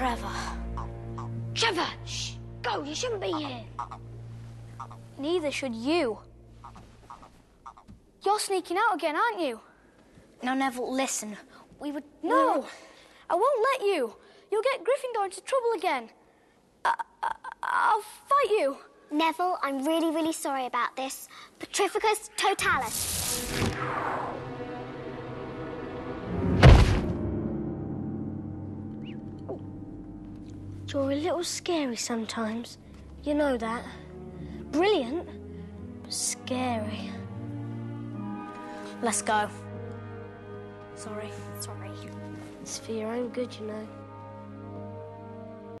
Trevor. Trevor! Shh! Go, you shouldn't be here. Neither should you. You're sneaking out again, aren't you? Now, Neville, listen. We would. No! I won't let you. You'll get Gryffindor into trouble again. I, I, I'll fight you. Neville, I'm really, really sorry about this. Petrificus totalus. You're a little scary sometimes. You know that. Brilliant, but scary. Let's go. Sorry. Sorry. It's for your own good, you know.